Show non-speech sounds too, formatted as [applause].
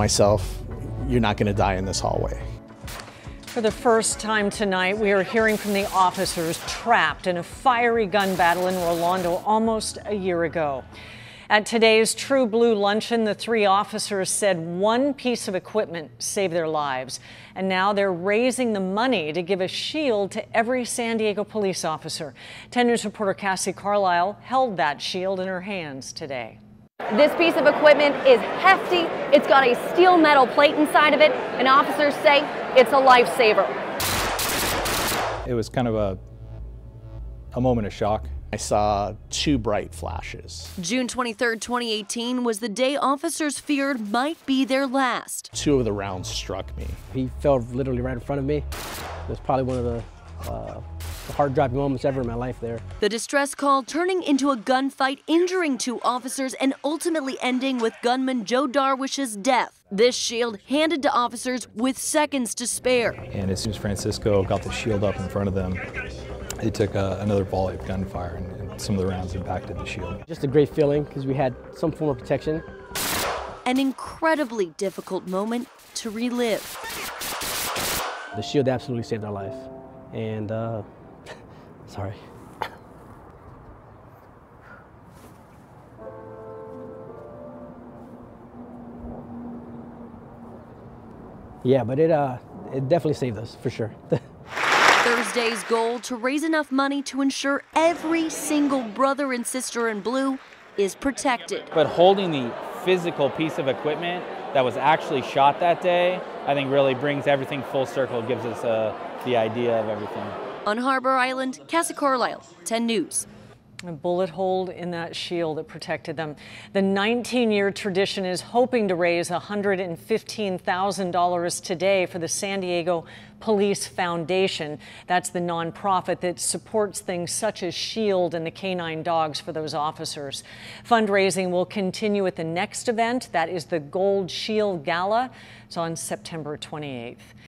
myself, you're not going to die in this hallway. For the first time tonight, we are hearing from the officers trapped in a fiery gun battle in Rolando almost a year ago. At today's True Blue luncheon, the three officers said one piece of equipment saved their lives. And now they're raising the money to give a shield to every San Diego police officer. 10 News reporter Cassie Carlisle held that shield in her hands today. This piece of equipment is hefty. It's got a steel metal plate inside of it, and officers say it's a lifesaver. It was kind of a, a moment of shock. I saw two bright flashes. June 23, 2018 was the day officers feared might be their last. Two of the rounds struck me. He fell literally right in front of me. It was probably one of the uh, heart-dropping moments ever in my life there. The distress call turning into a gunfight, injuring two officers, and ultimately ending with gunman Joe Darwish's death. This shield handed to officers with seconds to spare. And as soon as Francisco got the shield up in front of them, they took uh, another volley of gunfire and, and some of the rounds impacted the shield. Just a great feeling because we had some form of protection. An incredibly difficult moment to relive. The shield absolutely saved our life. And, uh, sorry. Yeah, but it, uh, it definitely saved us, for sure. [laughs] Thursday's goal to raise enough money to ensure every single brother and sister in blue is protected. But holding the physical piece of equipment that was actually shot that day, I think really brings everything full circle, gives us uh, the idea of everything. On Harbor Island, Cassie Carlisle, 10 News. A bullet hole in that shield that protected them. The 19-year tradition is hoping to raise $115,000 today for the San Diego Police Foundation. That's the nonprofit that supports things such as SHIELD and the canine dogs for those officers. Fundraising will continue at the next event. That is the Gold Shield Gala. It's on September 28th.